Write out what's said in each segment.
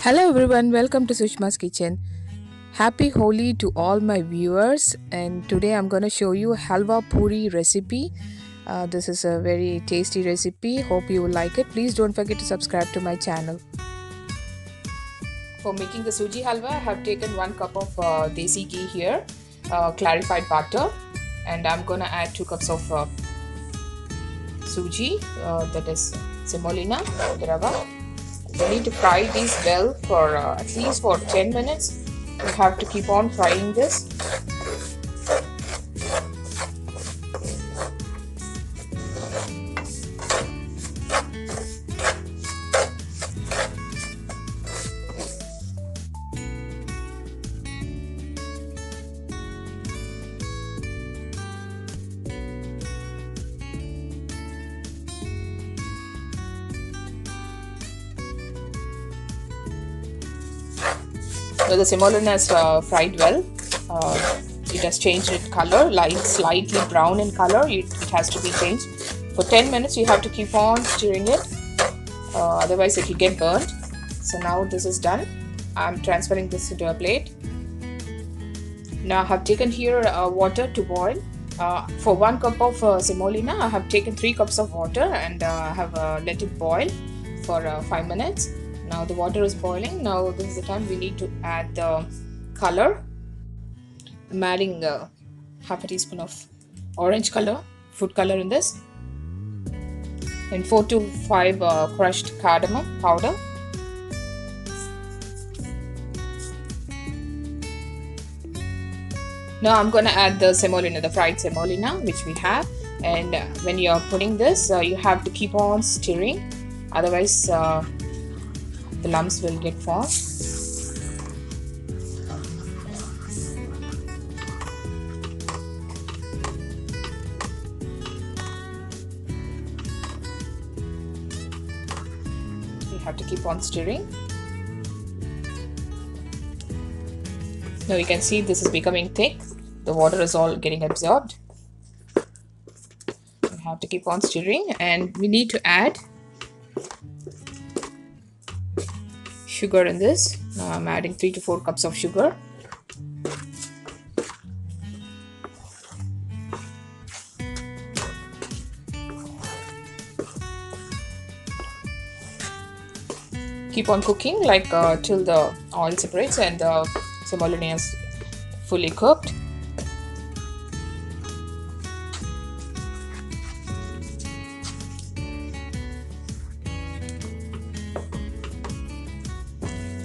Hello everyone, welcome to Sushma's Kitchen. Happy Holi to all my viewers and today I'm going to show you halwa puri recipe. Uh, this is a very tasty recipe. Hope you will like it. Please don't forget to subscribe to my channel. For making the suji halwa, I have taken one cup of uh, desi ghee here, uh, clarified butter and I'm going to add 2 cups of uh, suji uh, that is semolina rava you need to fry these well for uh, at least for 10 minutes. You have to keep on frying this So the semolina is uh, fried well. Uh, it has changed its color, like slightly brown in color. It, it, has to be changed. For 10 minutes, you have to keep on stirring it. Uh, otherwise, it will get burnt. So now this is done. I'm transferring this into a plate. Now I have taken here uh, water to boil. Uh, for one cup of uh, semolina, I have taken three cups of water and I have let it boil for five minutes now the water is boiling. Now this is the time we need to add the color. I'm adding uh, half a teaspoon of orange color food color in this. And 4 to 5 uh, crushed cardamom powder. Now I'm gonna add the semolina the fried semolina which we have. And uh, when you're putting this uh, you have to keep on stirring. Otherwise uh, the lumps will get formed. You have to keep on stirring. Now you can see this is becoming thick. The water is all getting absorbed. You have to keep on stirring and we need to add sugar in this. Now I'm adding 3 to 4 cups of sugar. Keep on cooking like uh, till the oil separates and the semolina is fully cooked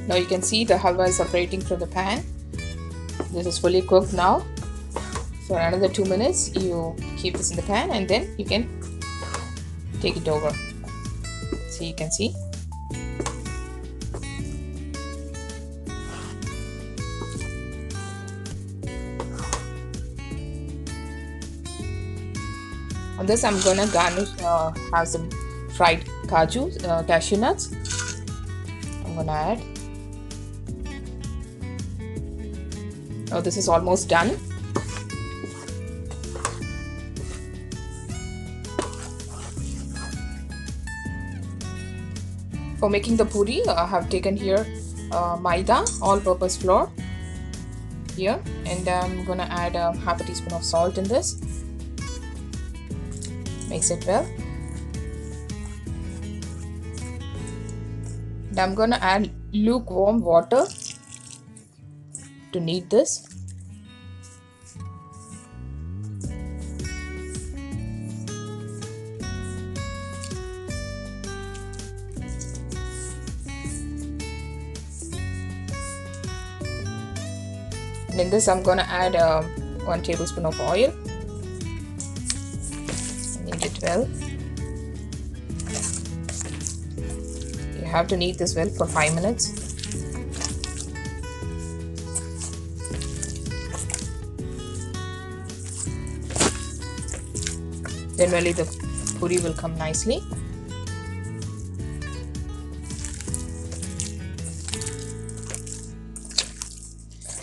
now you can see the halwa is separating from the pan. This is fully cooked now. For another two minutes you keep this in the pan and then you can take it over. So you can see. On this I'm gonna garnish uh, have some fried kaju uh, cashew nuts. I'm gonna add Now this is almost done. For making the puri, I have taken here uh, maida, all-purpose flour here and I'm gonna add a half a teaspoon of salt in this. Mix it well. And I'm gonna add lukewarm water to knead this. And in this I'm gonna add uh, 1 tablespoon of oil. Knead it well. You have to knead this well for 5 minutes. then really the puri will come nicely.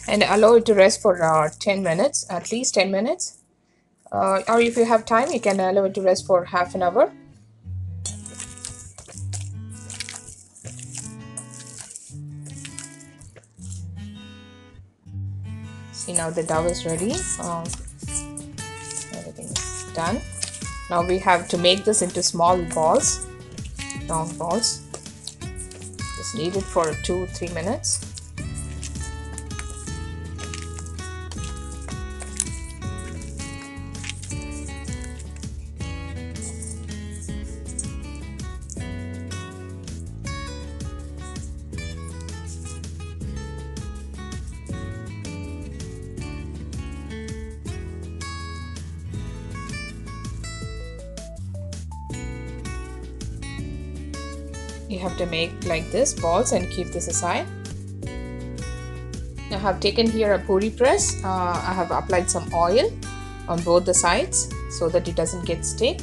And allow it to rest for uh, 10 minutes at least 10 minutes. Uh, or if you have time you can allow it to rest for half an hour. See now the dough is ready. Uh, everything is done now we have to make this into small balls long balls. Just knead it for two three minutes you have to make like this balls and keep this aside. I have taken here a puri press. Uh, I have applied some oil on both the sides so that it doesn't get stick.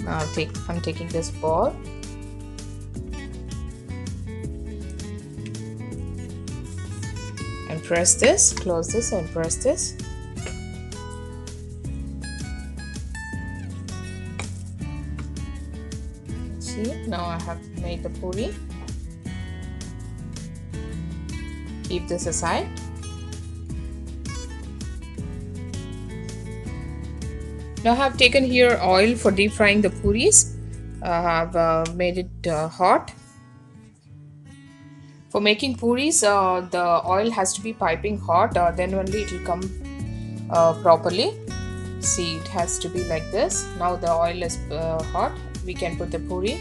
Now take I'm taking this ball. And press this close this and press this see now I have made the puri. Keep this aside. Now I have taken here oil for deep frying the puris. I have uh, made it uh, hot. For making puris uh, the oil has to be piping hot uh, then only it will come uh, properly. See it has to be like this. Now the oil is uh, hot we can put the puri